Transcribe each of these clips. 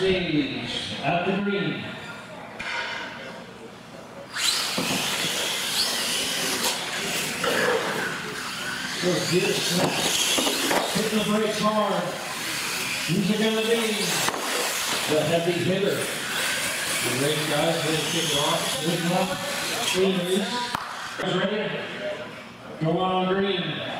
stage at the green. So good snap. Hitting the brakes hard. Who's it gonna be? The heavy hitter. The race guys to kick off. Looking up. Clean loose. Ready? Go on green.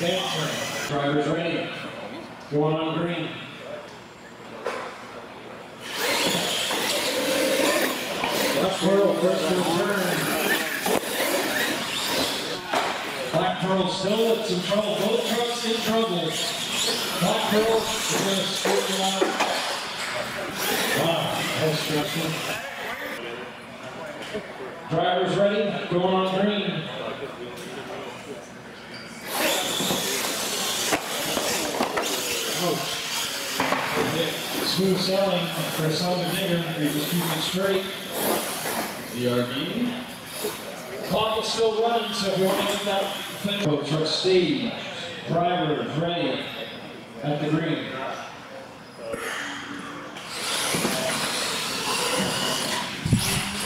Good banter. Driver's ready. Going on green. Left twirl, first turn. Black Pearl still with some trouble. Both trucks in trouble. Black Pearl is going to straighten out. Wow, that's stressful. Drivers ready, going on green. Smooth sailing for Simon Digger. He just keep it straight. DRB. Clock is still running, so if you want to get that thing. Oh, truck Steve, driver ready at the green.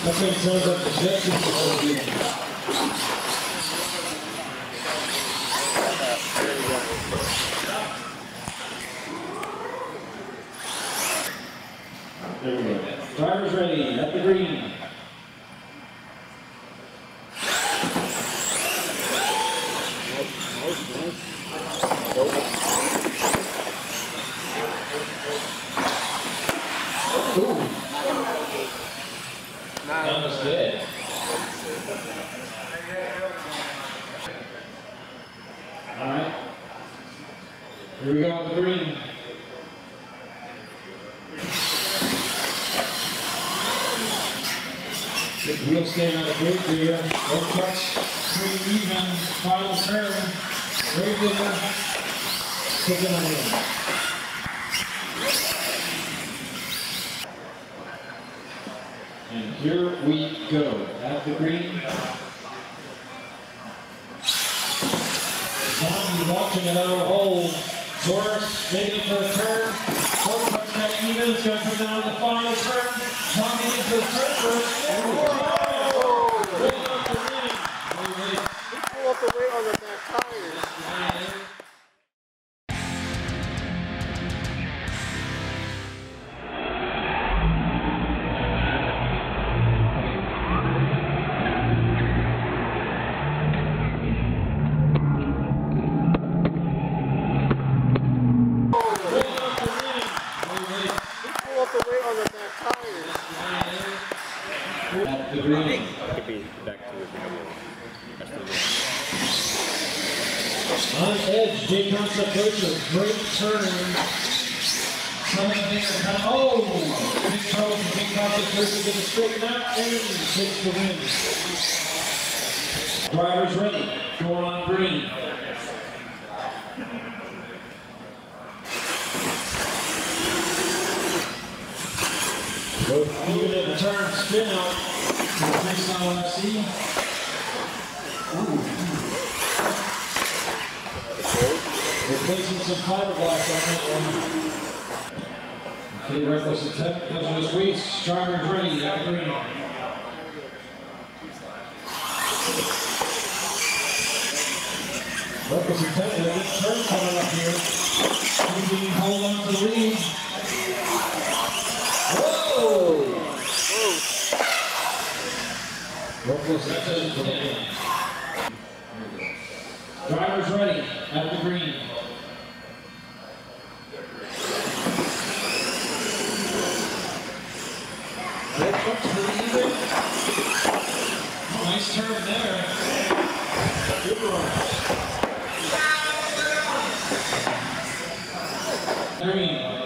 What it sounds like the Jetsons Driver's ready at the green. Ooh, that was good. All right. Here we go on the green. Good wheel stand on the group here. No touch. Pretty even. Final turn. Very good. Taking on in. And here we go. At the green. Zombie watching out of hole. Taurus making for a turn. One touchback even. It's going to come down to the final turn. Zombie into the turn first. Jay Concepcion get it straightened out and takes the win. Drivers ready, going on green. Even at the turn, spin out. Freestyle FC. Replacing some fiberglass on that one. Okay, reckless attempt, comes with a squeeze, driver's ready, at the green. Reckless attempt, a good turn coming up here. If hold on to the lead. Whoa! Reckless attempt. Drivers ready, at the green. Red truck's pretty even. Oh, Nice turn there. Green.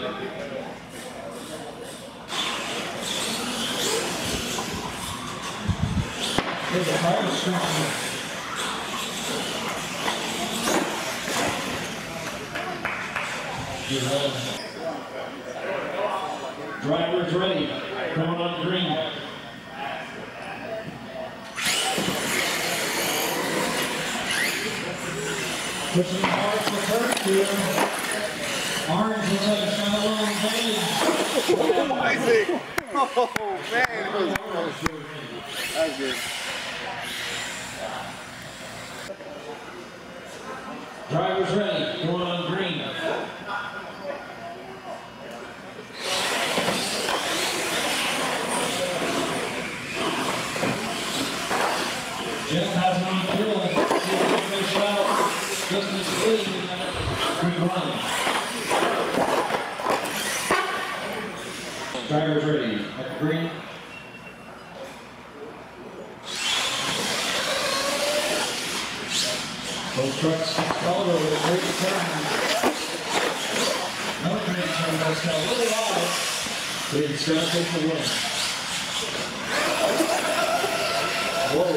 Driver's ready. Coming on green. Pushing hard for third here. Orange looks like it's got a little advantage. Isaac! Oh, man. That was good. That was good. Driver's ready. Going on green. Jeff has it on he finish out. Just needs to lead. Good run. Driver's ready. At the green. Both trucks Colorado with a great turn. Another great turn, but it's got a little wide. But it's gonna take the win. Whoa.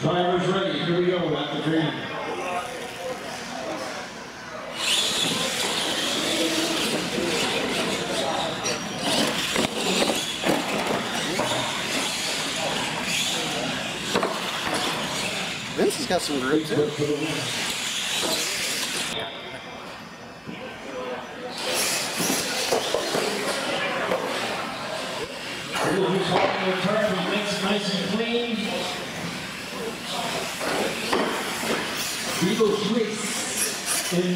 Drivers ready, here we go at the green. Vince has got some grip too. Good for the win. Little who's holding the turn, he makes it nice and clean. Eagle Swiss in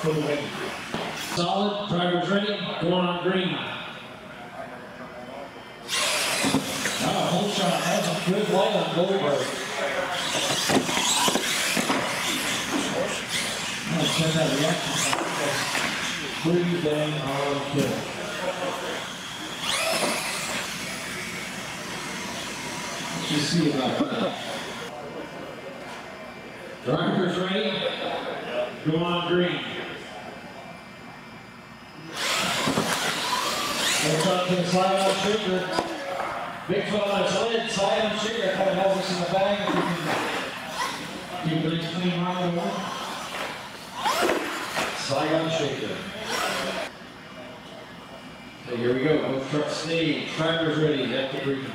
for the win. Solid, driver's ready, going on green. Ah, whole shot, that's a good light on Goldberg. I'm send that reaction. Pretty dang hard kill. Just see about that. Drivers ready? Go on green. Let's up to the slide on trigger. Big foot on its lid, slide on trigger, kind of has us in the bag if we can keep it clean around the one. Slide on shaker. So here we go, both trucks stay, drivers ready, at the green.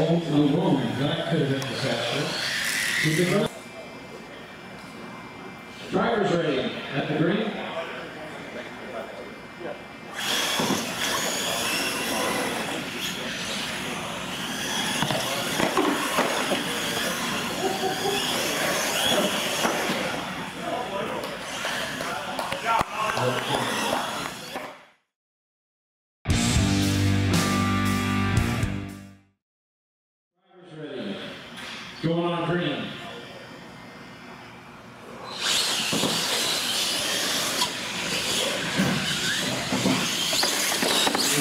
No, whoa, that could have been going. Drivers ready, at the green.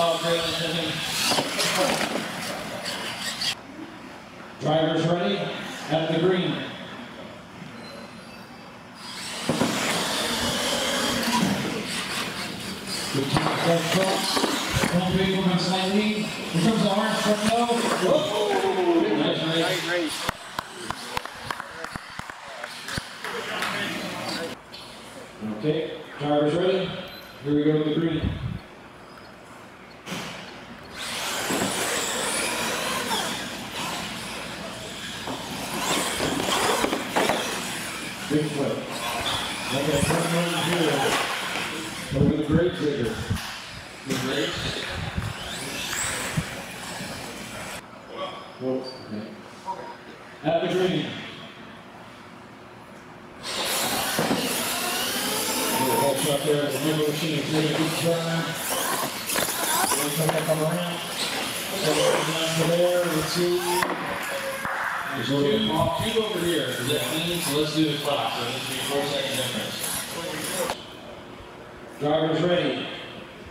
all greater. Drivers ready at the green. One big woman slightly. Here comes the orange front low. Nice race. The green. Little hulk up there, the middle machine is really good turn. Then come back on around. So down to there, let's see. There's two, two over here, that clean? So let's do the clock, so this will be four second difference. Drivers ready,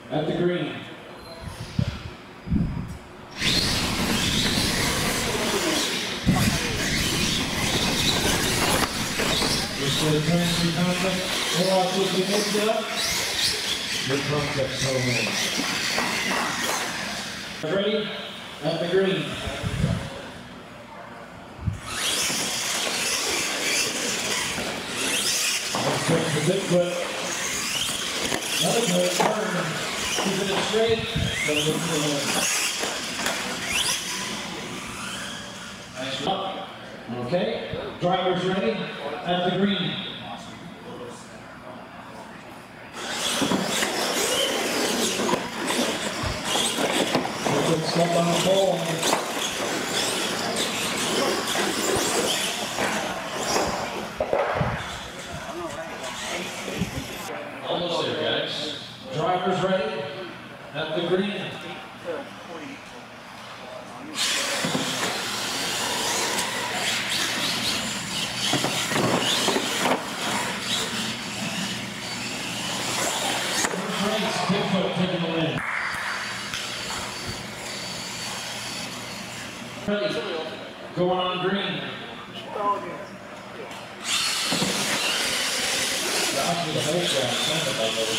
at the green. Just for the to the so Ready, at the green. The big. Another good turn, keeping it straight, for the Nice job. Okay, drivers ready, at the green. Good step on the pole. Almost there, guys. Drivers ready, at the green. First race, Bigfoot taking the win. Ready, going on green. Josh with a whole shot, something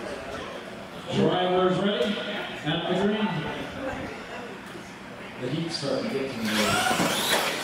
Drivers ready? At the green? The heat's starting to get to me.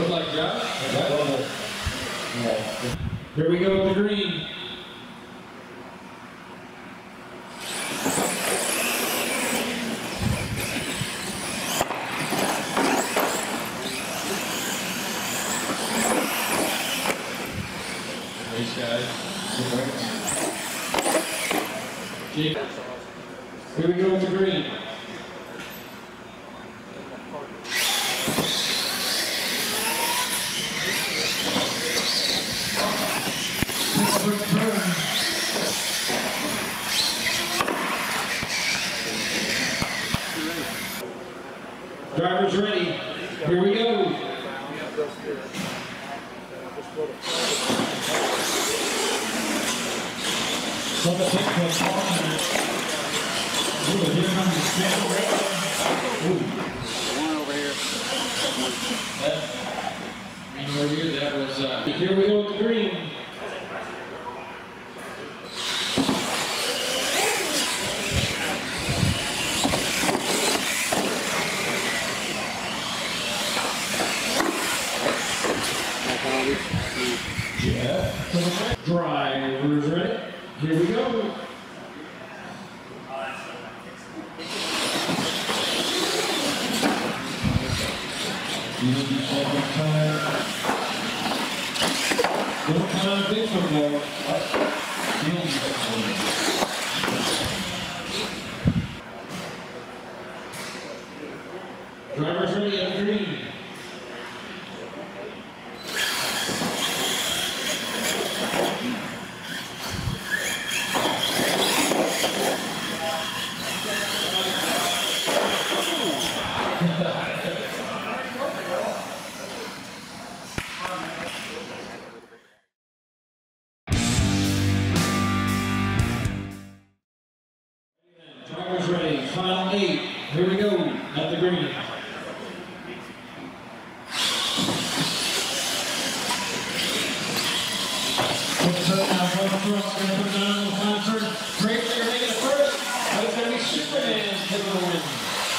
Look like Josh? Here we go with the green. Nice guys. Jake. Here we go with the green. Quick turn. Drivers ready. Here we go. So the pick was falling. Ooh, here comes the spin. Ooh. One over here. That, here, was, we go with the green. Drivers ready? Here we go. You need to check the time. Little time different though. Drivers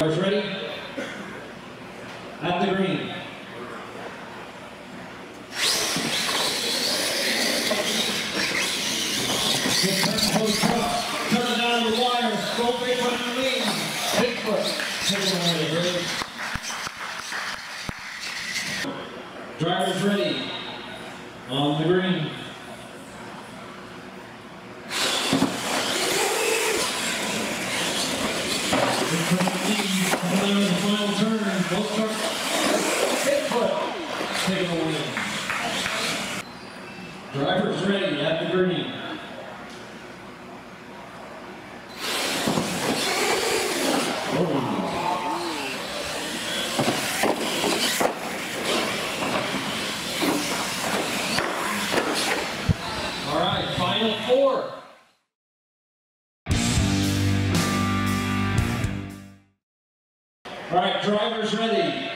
win. Drivers ready? At the green. Good turn, both trucks, turn it down the wire, go Bigfoot in the lead. Bigfoot, taking the win, ready? Drivers ready, on the green. Bigfoot in the lead, coming out of the final turn, both trucks. Bigfoot, taking the win. Ready, at the green. All right, final four. All right, drivers ready.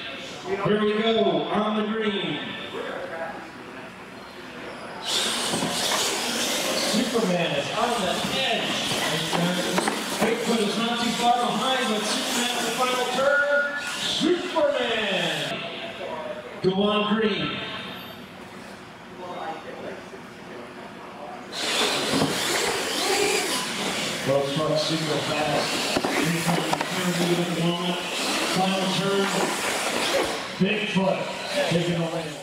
Here we go, on the green. Superman is on the edge. Bigfoot is not too far behind, but Superman the final turn. Superman! Go on green. Both trucks super fast. Lead. Bigfoot taking the win.